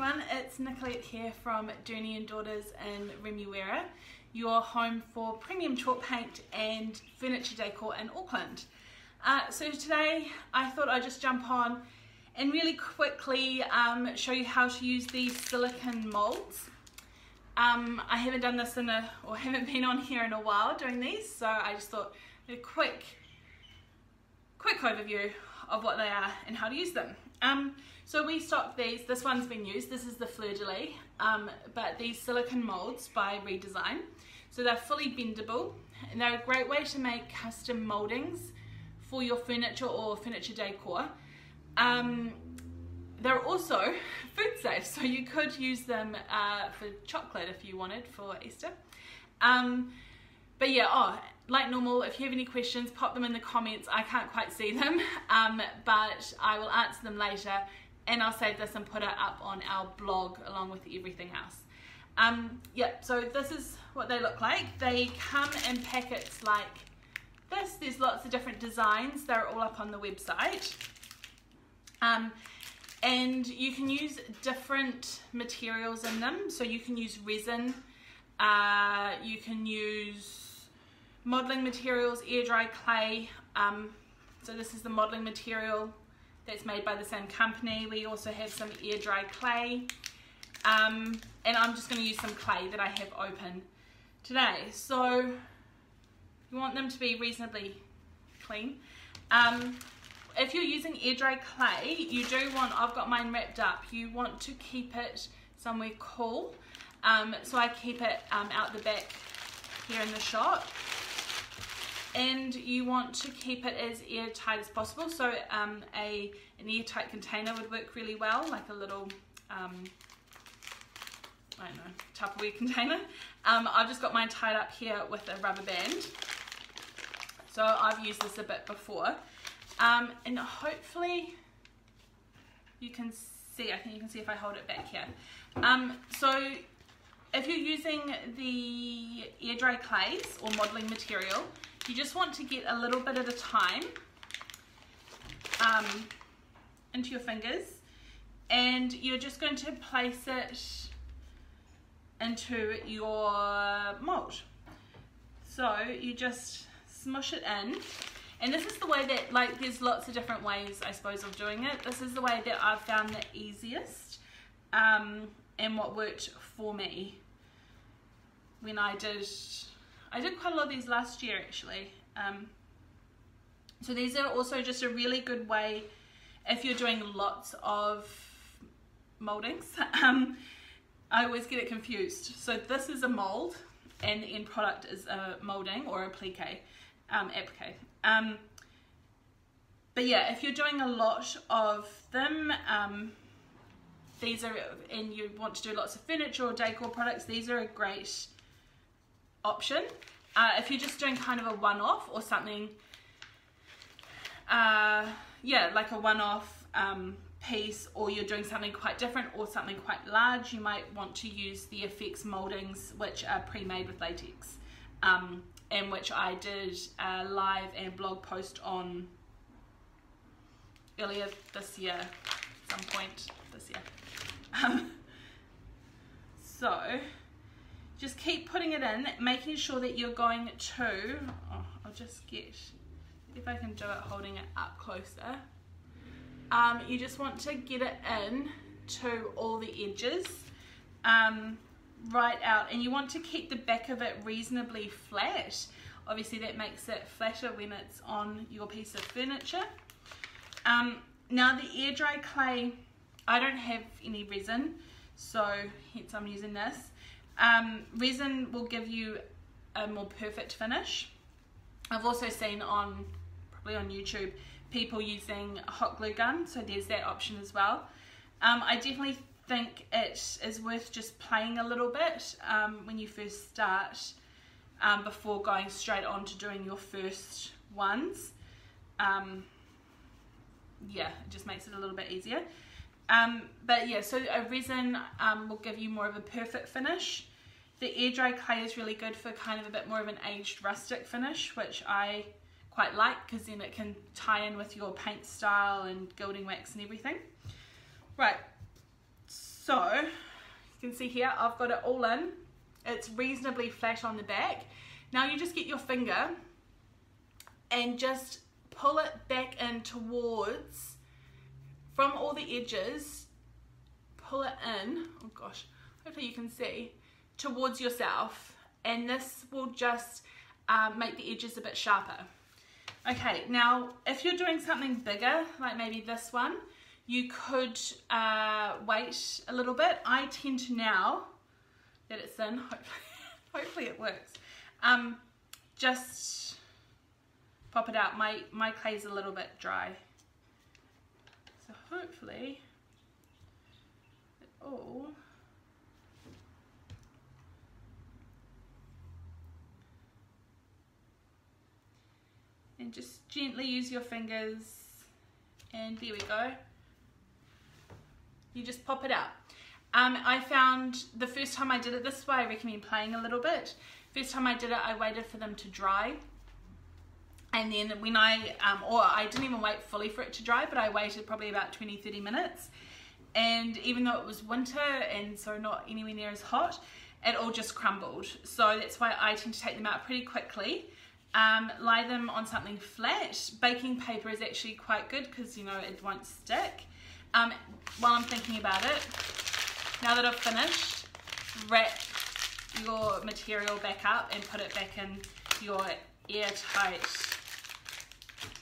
everyone, it's Nicolette here from Dooney and Daughters in Remuera, your home for premium chalk paint and furniture decor in Auckland. Uh, so today I thought I'd just jump on and really quickly um, show you how to use these silicone molds. Um, I haven't done this in a, or haven't been on here in a while doing these, so I just thought a quick, quick overview of what they are and how to use them. Um, so we stock these, this one's been used, this is the Fleur de Lis, um, but these silicone molds by ReDesign. So they're fully bendable and they're a great way to make custom moldings for your furniture or furniture decor. Um, they're also food safe, so you could use them uh, for chocolate if you wanted for Easter. Um, but yeah, oh, like normal, if you have any questions, pop them in the comments. I can't quite see them, um, but I will answer them later and I'll save this and put it up on our blog along with everything else. Um, yeah, so this is what they look like. They come in packets like this. There's lots of different designs. They're all up on the website. Um, and you can use different materials in them. So you can use resin, uh, you can use modeling materials, air dry clay. Um, so this is the modeling material that's made by the same company. We also have some air dry clay. Um, and I'm just going to use some clay that I have open today. So you want them to be reasonably clean. Um, if you're using air dry clay, you do want, I've got mine wrapped up, you want to keep it somewhere cool. Um, so I keep it um, out the back here in the shop and you want to keep it as airtight as possible. So um, a an airtight container would work really well like a little um, I don't know Tupperware container. Um, I've just got mine tied up here with a rubber band. So I've used this a bit before. Um, and hopefully you can see I think you can see if I hold it back here. Um, so if you're using the air dry clays or modeling material you just want to get a little bit at a time um, into your fingers and you're just going to place it into your mold. So you just smush it in and this is the way that like there's lots of different ways I suppose of doing it. This is the way that I've found the easiest um, and what worked for me when I did I did quite a lot of these last year actually. Um, so these are also just a really good way if you're doing lots of moldings. Um, I always get it confused. So this is a mold and the end product is a molding or a applique, um, applique. Um, but yeah, if you're doing a lot of them, um, these are, and you want to do lots of furniture or decor products, these are a great option. Uh, if you're just doing kind of a one-off or something, uh, yeah, like a one-off um, piece or you're doing something quite different or something quite large, you might want to use the Effects moldings which are pre-made with latex um, and which I did a live and blog post on earlier this year, some point this year. Um, so, just keep putting it in, making sure that you're going to, oh, I'll just get, if I can do it holding it up closer. Um, you just want to get it in to all the edges um, right out and you want to keep the back of it reasonably flat. Obviously that makes it flatter when it's on your piece of furniture. Um, now the air dry clay, I don't have any resin so hence I'm using this. Um, resin will give you a more perfect finish. I've also seen on, probably on YouTube, people using a hot glue gun, so there's that option as well. Um, I definitely think it is worth just playing a little bit um, when you first start um, before going straight on to doing your first ones. Um, yeah, it just makes it a little bit easier. Um, but yeah, so a resin um, will give you more of a perfect finish. The air dry clay is really good for kind of a bit more of an aged rustic finish, which I quite like because then it can tie in with your paint style and gilding wax and everything. Right, So you can see here, I've got it all in. It's reasonably flat on the back. Now you just get your finger and just pull it back in towards, from all the edges, pull it in, oh gosh, hopefully you can see, towards yourself. And this will just uh, make the edges a bit sharper. Okay, now if you're doing something bigger, like maybe this one, you could uh, wait a little bit. I tend to now that it's in, hopefully, hopefully it works, um, just pop it out. My, my clay's a little bit dry. So hopefully it all and just gently use your fingers and there we go. You just pop it out. Um, I found the first time I did it this way I recommend playing a little bit. First time I did it I waited for them to dry and then when I um, or I didn't even wait fully for it to dry but I waited probably about 20 30 minutes and even though it was winter and so not anywhere near as hot it all just crumbled so that's why I tend to take them out pretty quickly um, lie them on something flat. Baking paper is actually quite good because you know it won't stick. Um, while I'm thinking about it, now that I've finished, wrap your material back up and put it back in your airtight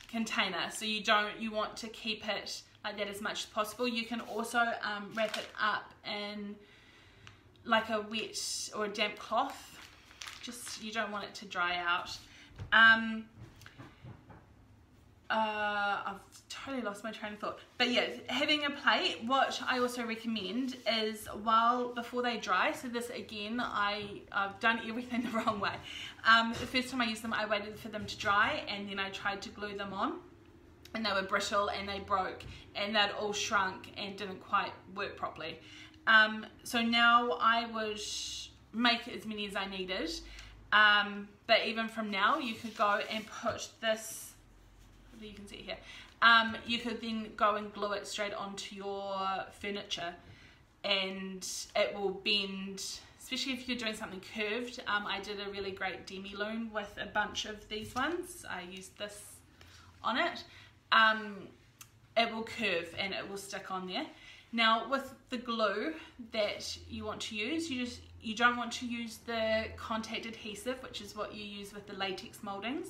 container. So you don't, you want to keep it like that as much as possible. You can also um, wrap it up in like a wet or a damp cloth. Just, you don't want it to dry out. Um, uh, I've totally lost my train of thought. But yeah, having a plate, what I also recommend is while, before they dry, so this again, I, I've done everything the wrong way. Um, the first time I used them, I waited for them to dry and then I tried to glue them on and they were brittle and they broke and they'd all shrunk and didn't quite work properly. Um, so now I would make as many as I needed um, but even from now, you could go and put this, you can see here, um, you could then go and glue it straight onto your furniture and it will bend, especially if you're doing something curved. Um, I did a really great demilune with a bunch of these ones. I used this on it. Um, it will curve and it will stick on there. Now with the glue that you want to use, you just you don't want to use the contact adhesive, which is what you use with the latex moldings.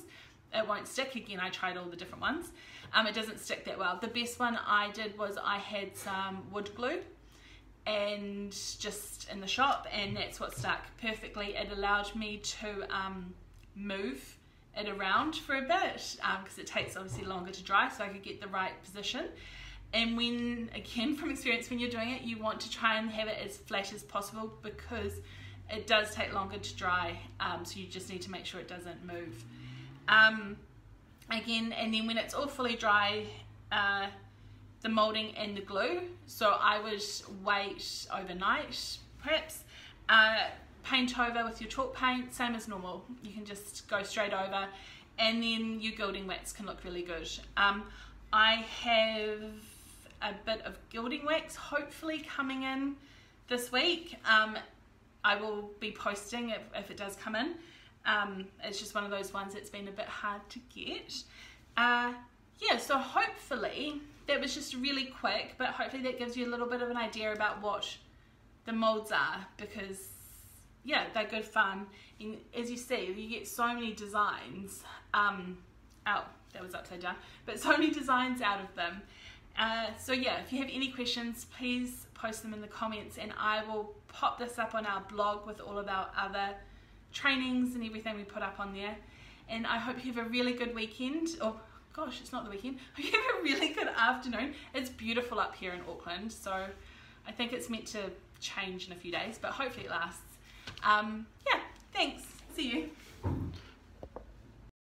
It won't stick. Again, I tried all the different ones. Um, it doesn't stick that well. The best one I did was I had some wood glue and just in the shop and that's what stuck perfectly. It allowed me to um, move it around for a bit because um, it takes obviously longer to dry so I could get the right position and when again from experience when you're doing it you want to try and have it as flat as possible because it does take longer to dry um, so you just need to make sure it doesn't move um, again and then when it's all fully dry uh, the molding and the glue so I would wait overnight perhaps uh, paint over with your chalk paint same as normal you can just go straight over and then your gilding wax can look really good um, I have a bit of gilding wax hopefully coming in this week. Um, I will be posting if, if it does come in. Um, it's just one of those ones that's been a bit hard to get. Uh, yeah, so hopefully that was just really quick, but hopefully that gives you a little bit of an idea about what the molds are because yeah, they're good fun. And as you see, you get so many designs. Um, oh, that was upside down, but so many designs out of them. Uh, so yeah, if you have any questions, please post them in the comments and I will pop this up on our blog with all of our other trainings and everything we put up on there. And I hope you have a really good weekend. Oh gosh, it's not the weekend. I hope you have a really good afternoon. It's beautiful up here in Auckland, so I think it's meant to change in a few days, but hopefully it lasts. Um, yeah, thanks. See you.